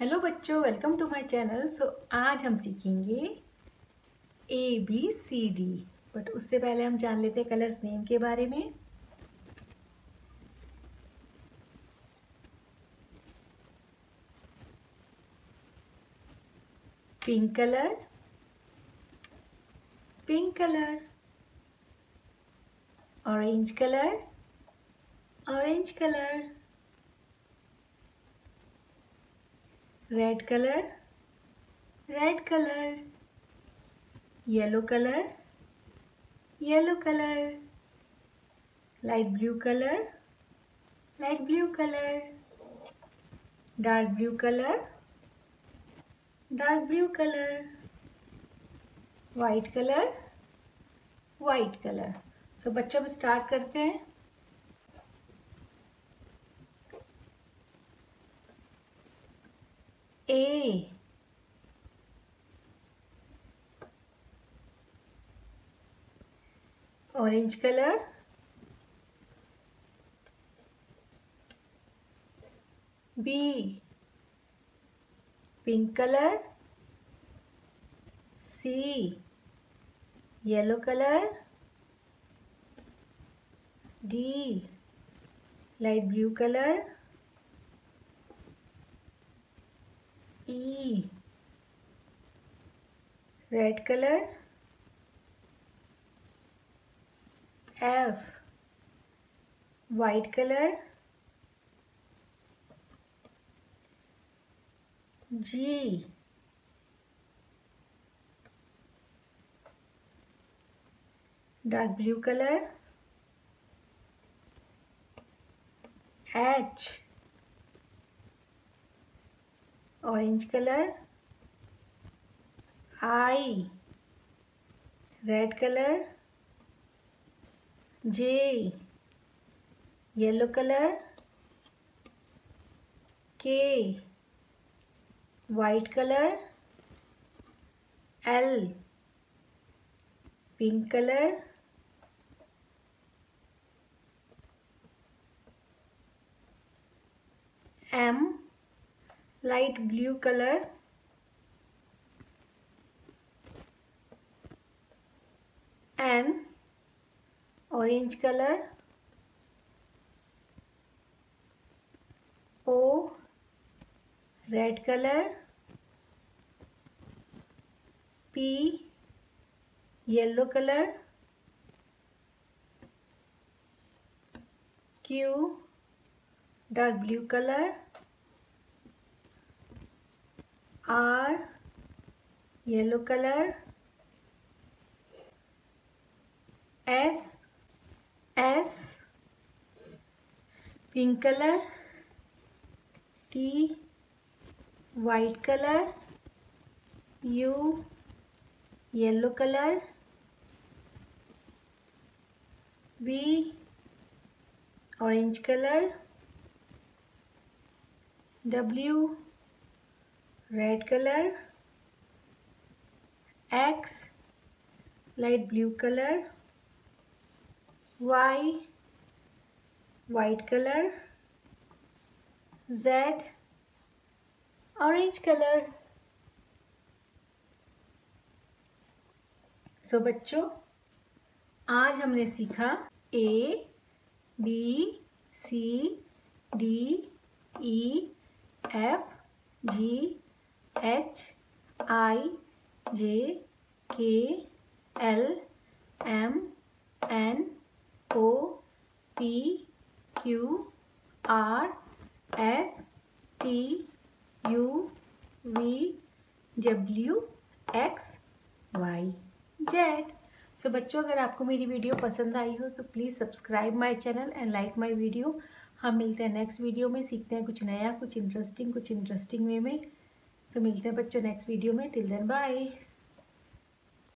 Hello बच्चों welcome to my channel so आज हम सीखेंगे A B C D but उससे पहले हम जान लेते हैं कलर्स नेम के बारे में। Pink colour pink colour orange colour orange colour red colour red colour yellow colour yellow colour light blue colour light blue colour dark blue colour dark blue colour white colour white colour so बच्चों में start करते हैं। A orange color B pink color C yellow color D light blue color E red color F white color G dark blue color H orange colour I red colour J yellow colour K white colour L pink colour M light blue color and orange color O red color P yellow color Q dark blue color R yellow color S S pink color T white color U yellow color V orange color W red color X light blue color Y white color Z orange color so so, बच्चों आज हमने सीखा A B C D E F G H I J K L M N O P Q R S T U V W X Y Z so बच्चों, अगर आपको मेरी video पसंद आई हो तो please subscribe my channel and like my video हम मिलते हैं नेक्स्ट वीडियो में, सीखते हैं कुछ नया, कुछ इंटरेस्टिंग कुछ इंटरेस्टिंग वे में. सो मिलते हैं बच्चों नेक्स्ट वीडियो में. Till then bye